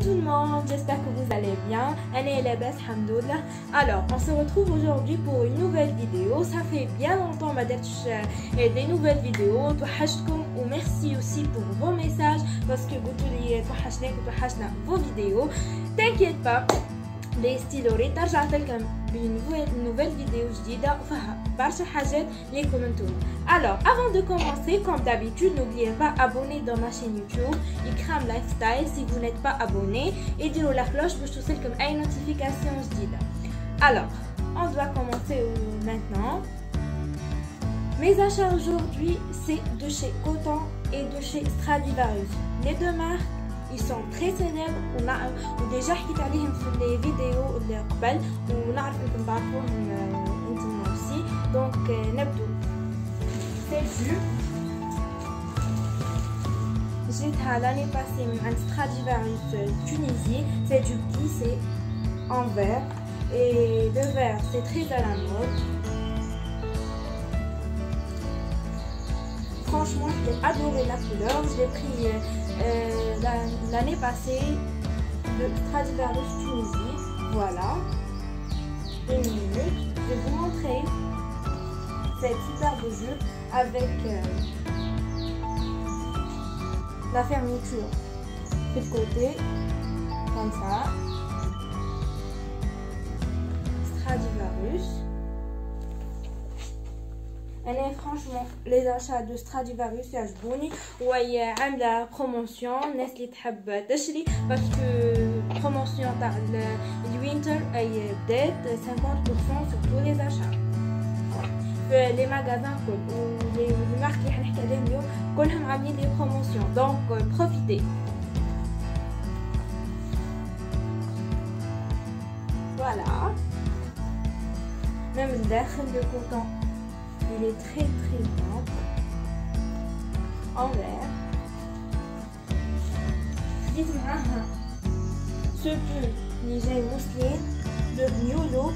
tout le monde, j'espère que vous allez bien. La best hamdoullah. Alors, on se retrouve aujourd'hui pour une nouvelle vidéo. Ça fait bien longtemps ma et des nouvelles vidéos. ou merci aussi pour vos messages parce que vous tous vos vidéos. T'inquiète pas. les stylos رجعت لكم بنوفيل نوفيل فيديو جديدة وفيها برشا حاجات ليكم انتم Alors, avant de commencer, comme d'habitude, n'oubliez pas abonner dans ma chaîne YouTube Ikram Lifestyle si vous n'êtes pas abonné et dites la cloche pour que comme une notification جديدة. Alors, on doit commencer maintenant. Mes achats aujourd'hui, c'est de chez Coton et de chez Stradivarius. Les deux marques ils sont très célèbres وديجا حكيت عليهم في لي فيديو اللي قبل ونعرف انكم تعرفوهم انتم aussi donc نبدو c'est du جيتها l'année passée من عند Stradivarius Tunisie c'est du plissé en verre et le verre c'est très à la mode franchement j'ai adoré la couleur je l'ai pris euh, l'année passée de Stradivarius Tunisie. Voilà. Une minute. Je vais vous montrer cette superbe jupe avec euh, la fermeture de côté, comme ça. Stradivarius. انا فرانشمون لي زاشا دو ستراديفاريوس يعجبوني وهي عامله بروموسيون الناس اللي تحب تشري باسكو بروموسيون تاع الوينتر اي بدات 50% سور تو لي زاشا في لي ماغازان كل ولي مارك اللي حنحكي عليهم اليوم كلهم عاملين لي بروموسيون دونك بروفيتي فوالا ميم الداخل لو كوطون il est très très bien. En vert. dites-moi ce pull نيجي موسلين de New Look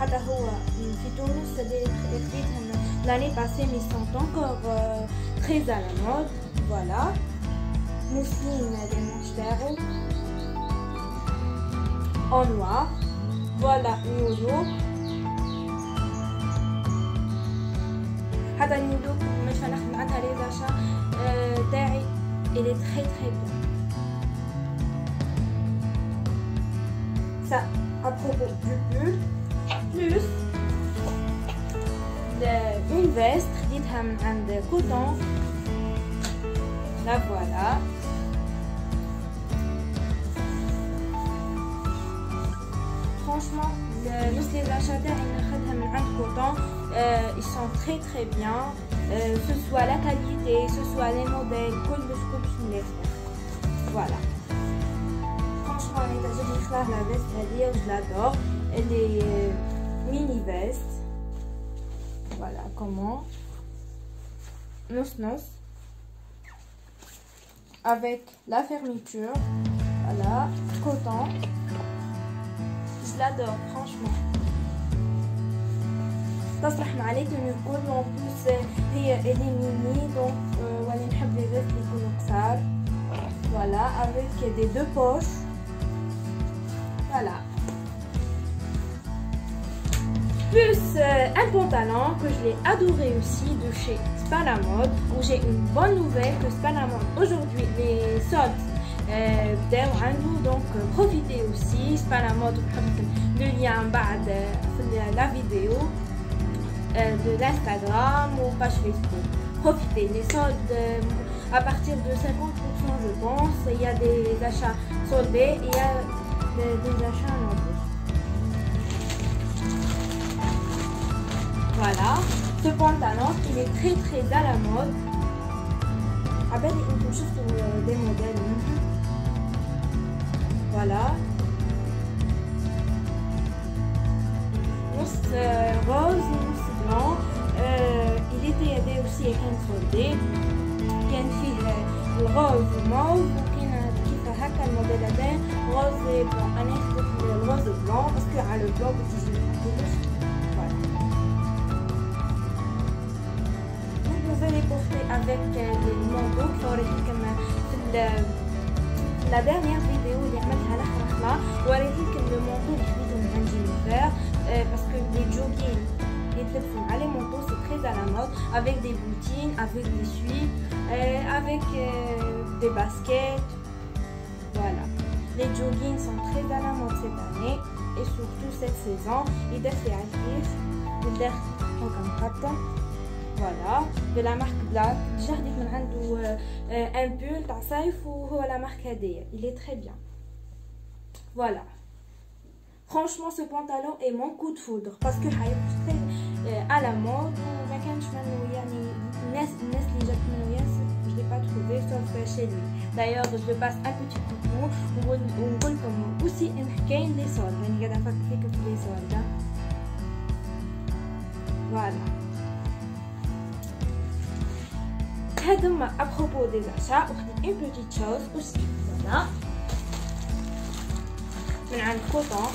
هذا هو في تونس خديتهم l'année passée mais ils sont encore euh, très à la mode voilà mousseline des manches d'arrêt en noir voilà New Look Euh, il est très très bon. Ça, à propos du pull, plus de, une veste, dit coton. La voilà. franchement, juste les achats coton, ils sont très très bien. Euh, ce soit la qualité, ce soit les modèles, comme le sculpture, Voilà. Franchement, l'étagère de faire la veste, elle est, je l'adore. Elle est euh, mini veste. Voilà, comment? Nos nos. Avec la fermeture. Voilà, coton Je l'adore, franchement. تصلح مع لي توني يكون اون بلوس هي اليميني دونك وانا نحب لي فيست يكونوا قصار فوالا افيك دي دو بوش فوالا plus euh, un pantalon que je l'ai adoré aussi de chez Spanamode où j'ai une bonne nouvelle que Spanamode aujourd'hui les soldes بداو عنده دونك بروفيتي aussi Spanamode le lien بعد في la vidéo Euh, de l'Instagram ou page Facebook. Profitez, les soldes euh, à partir de 50% je pense, il y a des achats soldés et il y a des, achats en plus. Voilà, ce pantalon il est très très à la mode. Après, il juste euh, des modèles. Voilà. rose, blanc il était aidé aussi كان soldé كان فيه الغوز موف وكان كيف هكا الموديل هذا غوز بلون انا خديت الغوز بلون باسكو على البلون بتيجي Vous pouvez les porter avec les manteaux qui auraient comme في la dernière vidéo اللي عملتها الاخر خلا وريتلكم لو مونطو اللي خديته من عندي من فير باسكو لي جوغين يتلبسوا مع لي مونطو سي تري على مود avec des boutines avec des suites avec des baskets voilà les joggings sont très à la mode cette année et surtout cette saison يدير في عفيف يدير هكا voilà de la marque Black déjà خديت من عنده un pull تاع صيف وهو la marque هدية il est très bien voilà franchement ce pantalon est mon coup de foudre parce que حيط très à la mode وما كانش منه يعني الناس الناس اللي جات منه ياسر je l'ai pas trouvé sauf chez lui d'ailleurs je passe un petit coucou ونقول لكم aussi ان كاين لي سولد يعني قاعده نفكر فيكم في لي سولد voilà هذوما ابروبو دي زاشا وخديت اون بوتيت شوز اوسي فوالا من عند كوطون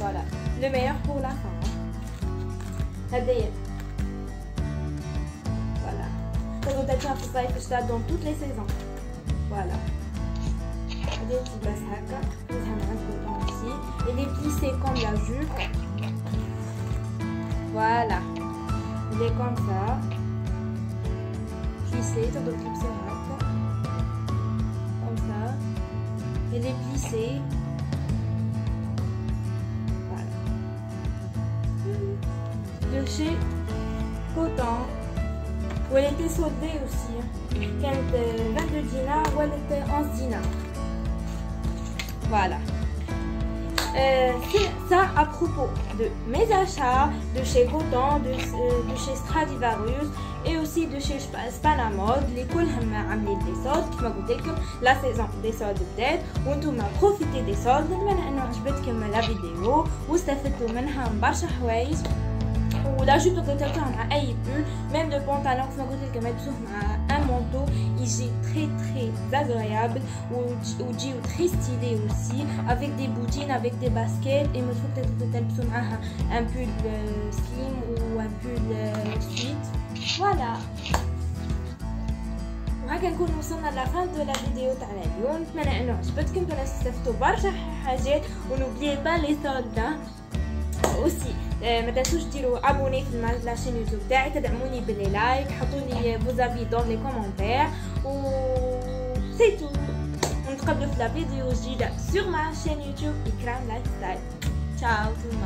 فوالا لو meilleur pour la fin هدايا فوالا تقدروا تلقاها في الصيف الشتاء دون توت لي سيزون فوالا هدايا تلبس هكا خديتها من عند كوطون اوسي اللي بليسي كوم لا جوب Voilà. Il est comme ça. Plissé, dois clipser Comme ça. Il est plissé. Voilà. De chez Coton. Où elle était soldée aussi. Quand 22 dinars, ou elle était 11 dinars. Voilà. Euh, ça à propos de mes achats de chez Coton, de, euh, de chez Stradivarius et aussi de chez Spanamod les كلهم عاملين des soldes كما قلت لكم la saison des soldes بدات وانتم profitez des soldes نتمنى انه عجبتكم لا فيديو واستفدتوا منها برشا حوايج ولا جوب تقدر تلقاها مع اي بول ميم دو بونطالون كما قلت لكم تلبسوه مع ان مونتو يجي تري تري agréable وتجي تري ستيلي aussi avec des boutines avec des baskets et متفوق تقدر تلبسوا معاها ان بول سليم و ان بول سويت فوالا وهكا نكون وصلنا لافان دو لا فيديو تاعنا اليوم نتمنى انه عجبتكم كنا استفدتوا برشا حاجات ونوبلي با لي سولد اوسي ما تنسوش ديروا ابوني في لاشين يوتيوب تاعي تدعموني باللي لايك حطوا لي فوزافي دون لي كومونتير و سي تو ونتقابلوا في لا فيديو جديده سور ما شين يوتيوب اكرام لايف ستايل تشاو تو